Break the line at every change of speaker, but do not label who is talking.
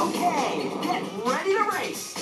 Okay, get ready to race.